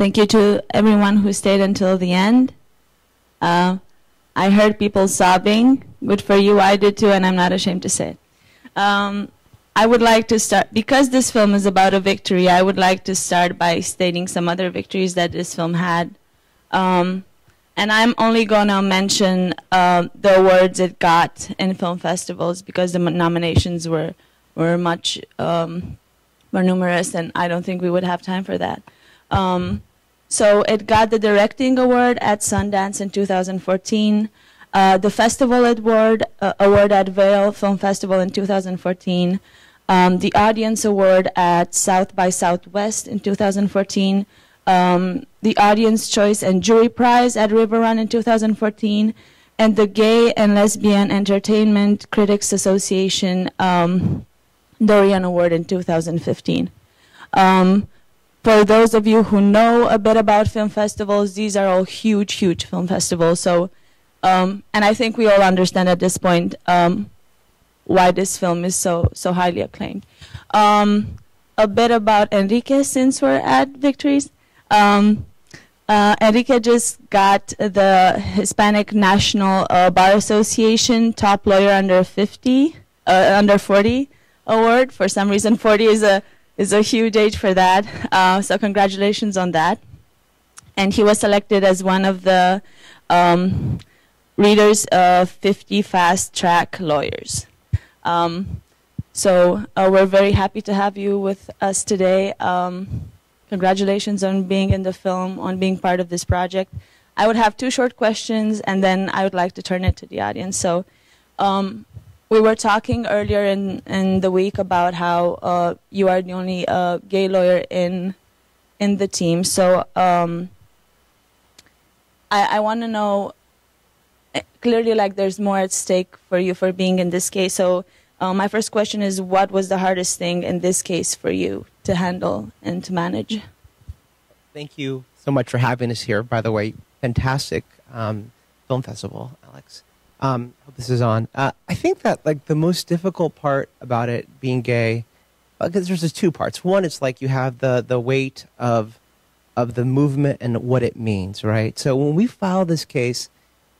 thank you to everyone who stayed until the end. Uh, I heard people sobbing. Good for you. I did too, and I'm not ashamed to say it. Um, I would like to start, because this film is about a victory, I would like to start by stating some other victories that this film had. Um, and I'm only going to mention uh, the awards it got in film festivals because the nominations were, were much um, more numerous, and I don't think we would have time for that. Um, so it got the Directing Award at Sundance in 2014, uh, the Festival Award, uh, Award at Vail Film Festival in 2014, um, the Audience Award at South by Southwest in 2014, um, the Audience Choice and Jury Prize at RiverRun in 2014, and the Gay and Lesbian Entertainment Critics Association um, Dorian Award in 2015. Um, for those of you who know a bit about film festivals, these are all huge, huge film festivals. So, um, and I think we all understand at this point um, why this film is so so highly acclaimed. Um, a bit about Enrique, since we're at Victories. Um, uh, Enrique just got the Hispanic National uh, Bar Association Top Lawyer Under 50, uh, Under 40 award. For some reason, 40 is a is a huge age for that. Uh, so congratulations on that. And he was selected as one of the um, readers of 50 fast track lawyers. Um, so uh, we're very happy to have you with us today. Um, congratulations on being in the film, on being part of this project. I would have two short questions, and then I would like to turn it to the audience. So um, we were talking earlier in, in the week about how uh, you are the only uh, gay lawyer in in the team. So um, I, I want to know eh, clearly, like there's more at stake for you for being in this case. So uh, my first question is, what was the hardest thing in this case for you to handle and to manage? Thank you so much for having us here. By the way, fantastic um, film festival, Alex. Um, hope this is on. Uh, I think that like the most difficult part about it being gay, because there's just two parts. One, it's like you have the the weight of of the movement and what it means, right? So when we filed this case,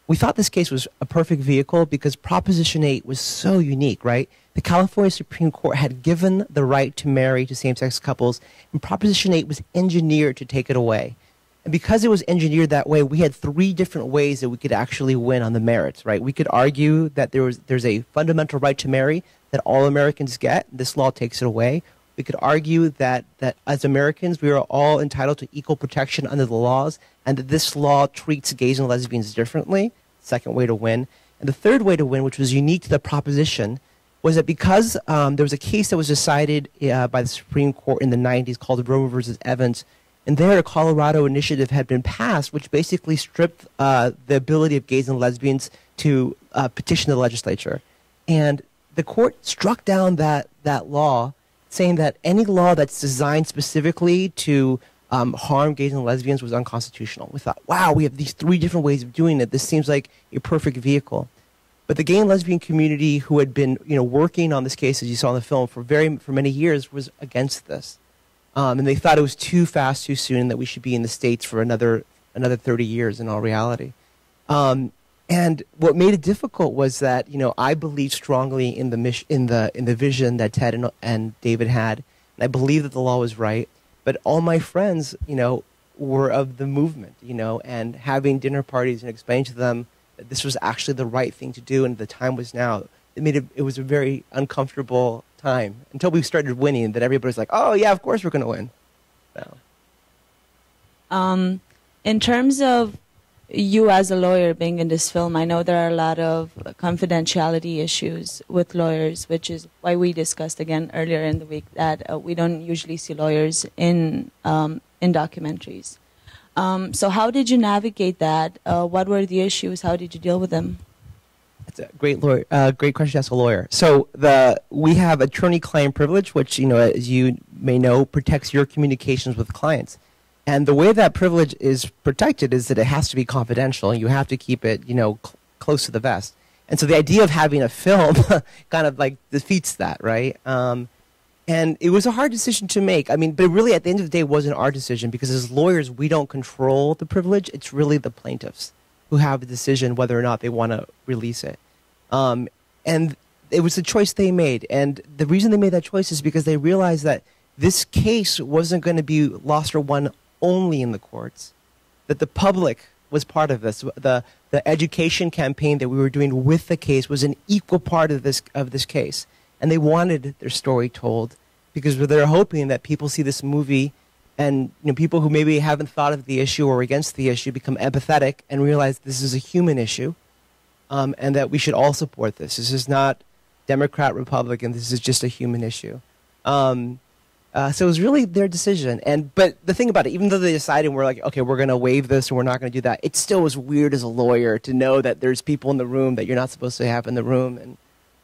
we thought this case was a perfect vehicle because Proposition 8 was so unique, right? The California Supreme Court had given the right to marry to same sex couples, and Proposition 8 was engineered to take it away. And because it was engineered that way, we had three different ways that we could actually win on the merits, right? We could argue that there was, there's a fundamental right to marry that all Americans get. This law takes it away. We could argue that, that as Americans, we are all entitled to equal protection under the laws and that this law treats gays and lesbians differently. Second way to win. And the third way to win, which was unique to the proposition, was that because um, there was a case that was decided uh, by the Supreme Court in the 90s called Romer versus Evans, and there, a Colorado initiative had been passed, which basically stripped uh, the ability of gays and lesbians to uh, petition the legislature. And the court struck down that, that law, saying that any law that's designed specifically to um, harm gays and lesbians was unconstitutional. We thought, wow, we have these three different ways of doing it. This seems like a perfect vehicle. But the gay and lesbian community, who had been, you know, working on this case, as you saw in the film, for very for many years, was against this. Um, and they thought it was too fast, too soon, that we should be in the states for another another 30 years. In all reality, um, and what made it difficult was that you know I believed strongly in the mission, in the in the vision that Ted and, and David had, and I believed that the law was right. But all my friends, you know, were of the movement, you know, and having dinner parties and explaining to them that this was actually the right thing to do and the time was now. It made it, it was a very uncomfortable time until we started winning that everybody's like, oh, yeah, of course we're going to win. So. Um, in terms of you as a lawyer being in this film, I know there are a lot of confidentiality issues with lawyers, which is why we discussed again earlier in the week that uh, we don't usually see lawyers in um, in documentaries. Um, so, how did you navigate that? Uh, what were the issues? How did you deal with them? Great lawyer. Uh, great question to ask a lawyer. So the we have attorney-client privilege, which you know, as you may know, protects your communications with clients. And the way that privilege is protected is that it has to be confidential. You have to keep it, you know, cl- close to the vest. And so the idea of having a film kind of like defeats that, right? Um, And it was a hard decision to make. I mean, but really, at the end of the day, it wasn't our decision because as lawyers, we don't control the privilege. It's really the plaintiffs who have the decision whether or not they want to release it. Um, and it was the choice they made. And the reason they made that choice is because they realized that this case wasn't going to be lost or won only in the courts, that the public was part of this. The, the education campaign that we were doing with the case was an equal part of this, of this case. And they wanted their story told because they're hoping that people see this movie and you know, people who maybe haven't thought of the issue or against the issue become empathetic and realize this is a human issue um, and that we should all support this. This is not Democrat, Republican. This is just a human issue. Um, uh, so it was really their decision. And but the thing about it, even though they decided we're like, okay, we're going to waive this and we're not going to do that, it still was weird as a lawyer to know that there's people in the room that you're not supposed to have in the room, and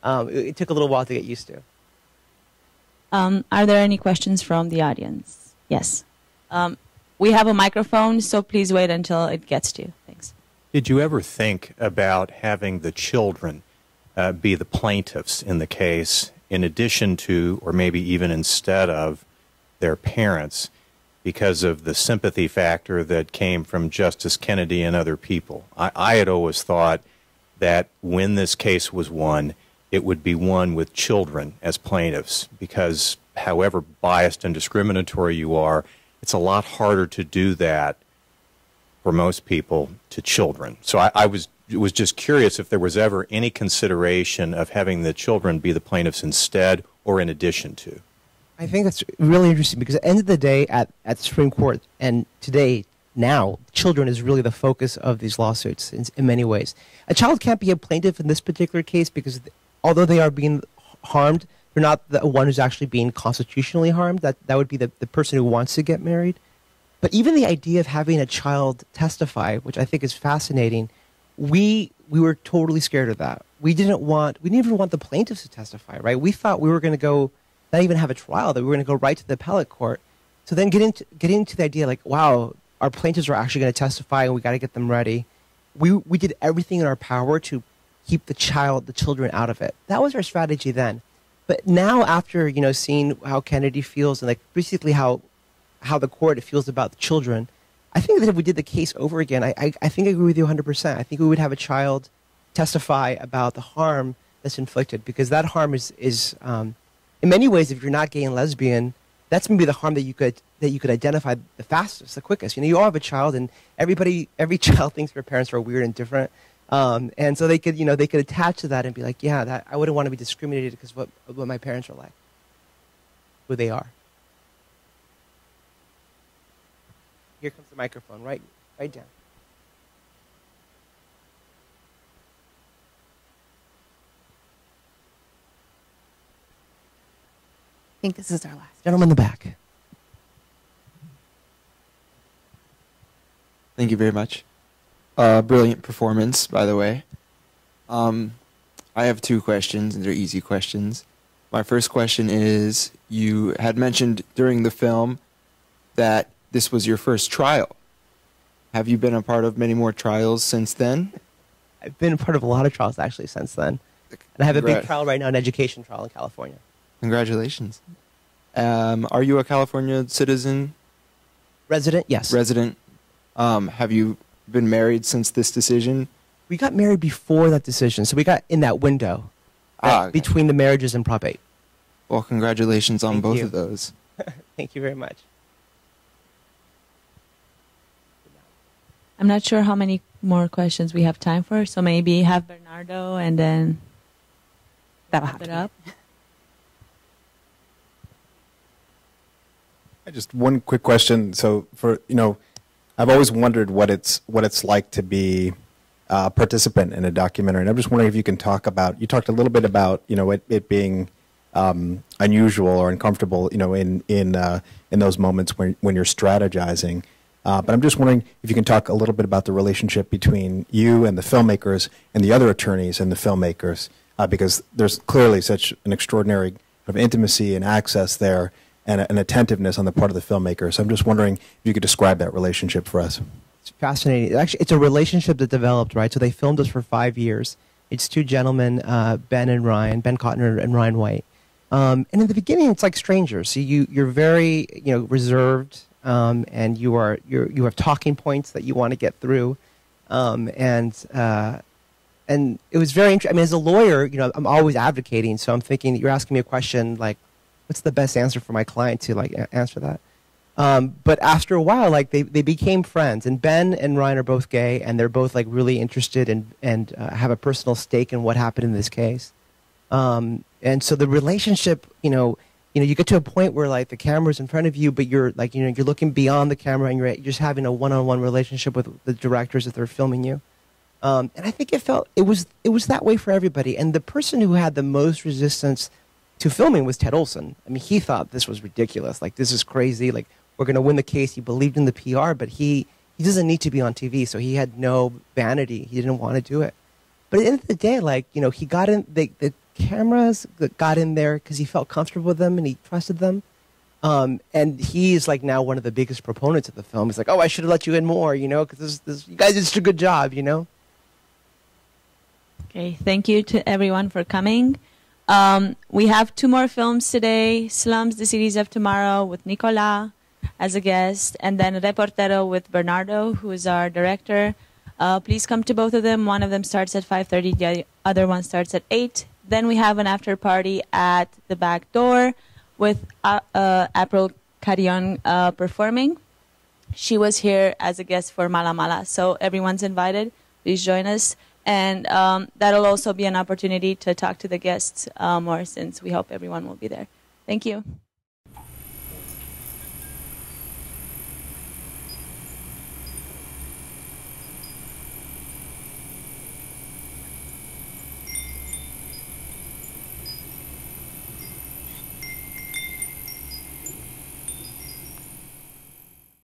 um, it, it took a little while to get used to. Um, are there any questions from the audience? Yes. Um, we have a microphone, so please wait until it gets to you. Thanks. Did you ever think about having the children uh, be the plaintiffs in the case, in addition to, or maybe even instead of, their parents, because of the sympathy factor that came from Justice Kennedy and other people? I, I had always thought that when this case was won, it would be won with children as plaintiffs because however biased and discriminatory you are, it's a lot harder to do that for most people to children. So I, I was was just curious if there was ever any consideration of having the children be the plaintiffs instead or in addition to. I think that's really interesting because at the end of the day, at, at the Supreme Court, and today, now, children is really the focus of these lawsuits in, in many ways. A child can't be a plaintiff in this particular case because although they are being harmed, they're not the one who's actually being constitutionally harmed. That, that would be the, the person who wants to get married. But even the idea of having a child testify, which I think is fascinating, we, we were totally scared of that. We didn't want, we didn't even want the plaintiffs to testify, right? We thought we were going to go, not even have a trial, that we were going to go right to the appellate court. So then get into, get into the idea like, wow, our plaintiffs are actually going to testify and we got to get them ready. We, we did everything in our power to keep the child, the children out of it. That was our strategy then. But now, after you know, seeing how Kennedy feels and like basically how how the court feels about the children, I think that if we did the case over again, I, I, I think I agree with you 100%. I think we would have a child testify about the harm that's inflicted because that harm is, is um, in many ways, if you're not gay and lesbian, that's maybe the harm that you could that you could identify the fastest, the quickest. You know, you all have a child, and everybody, every child thinks their parents are weird and different. Um, and so they could, you know, they could attach to that and be like, yeah, that, I wouldn't want to be discriminated because what, what my parents are like, who they are. Here comes the microphone, right, right down. I think this is our last. Gentleman in the back. Thank you very much. Uh, brilliant performance, by the way. Um, I have two questions, and they're easy questions. My first question is You had mentioned during the film that this was your first trial. Have you been a part of many more trials since then? I've been a part of a lot of trials actually since then. And I have a big trial right now, an education trial in California. Congratulations. Um, are you a California citizen? Resident, yes. Resident. Um, have you been married since this decision? We got married before that decision, so we got in that window ah, okay. between the marriages and Prop 8. Well, congratulations on Thank both you. of those. Thank you very much. I'm not sure how many more questions we have time for, so maybe have Bernardo and then That'll wrap it up. Just one quick question. So, for you know, I've always wondered what it's what it's like to be a participant in a documentary, and I'm just wondering if you can talk about. You talked a little bit about you know it, it being um, unusual or uncomfortable, you know, in in uh, in those moments when when you're strategizing. Uh, but I'm just wondering if you can talk a little bit about the relationship between you and the filmmakers and the other attorneys and the filmmakers, uh, because there's clearly such an extraordinary of intimacy and access there and an attentiveness on the part of the filmmaker. So I'm just wondering if you could describe that relationship for us. It's fascinating. Actually, it's a relationship that developed, right? So they filmed us for five years. It's two gentlemen, uh, Ben and Ryan, Ben Cotner and Ryan White. Um, and in the beginning, it's like strangers. So you you're very you know reserved, um, and you are you you have talking points that you want to get through, um, and uh, and it was very interesting. I mean, as a lawyer, you know, I'm always advocating. So I'm thinking that you're asking me a question like, what's the best answer for my client to like answer that? Um, but after a while, like they, they became friends, and Ben and Ryan are both gay, and they're both like really interested in, and uh, have a personal stake in what happened in this case. Um, and so the relationship, you know, you know, you get to a point where like the camera's in front of you, but you're like, you know, you're looking beyond the camera, and you're, you're just having a one-on-one relationship with the directors that they're filming you. Um, and I think it felt it was it was that way for everybody. And the person who had the most resistance to filming was Ted Olson. I mean, he thought this was ridiculous. Like this is crazy. Like we're going to win the case. He believed in the PR, but he he doesn't need to be on TV, so he had no vanity. He didn't want to do it. But at the end of the day, like you know, he got in the the cameras got in there because he felt comfortable with them and he trusted them. Um, and he's like now one of the biggest proponents of the film. He's like, "Oh, I should have let you in more, you know, because this, this, you guys did such a good job, you know." Okay, thank you to everyone for coming. Um, we have two more films today Slums, the Cities of Tomorrow with Nicola as a guest, and then Reportero with Bernardo, who is our director. Uh, please come to both of them. One of them starts at 5.30, the other one starts at 8. Then we have an after party at the back door with uh, uh, April Carrion uh, performing. She was here as a guest for Mala Mala, so everyone's invited. Please join us. And um, that'll also be an opportunity to talk to the guests uh, more since we hope everyone will be there. Thank you.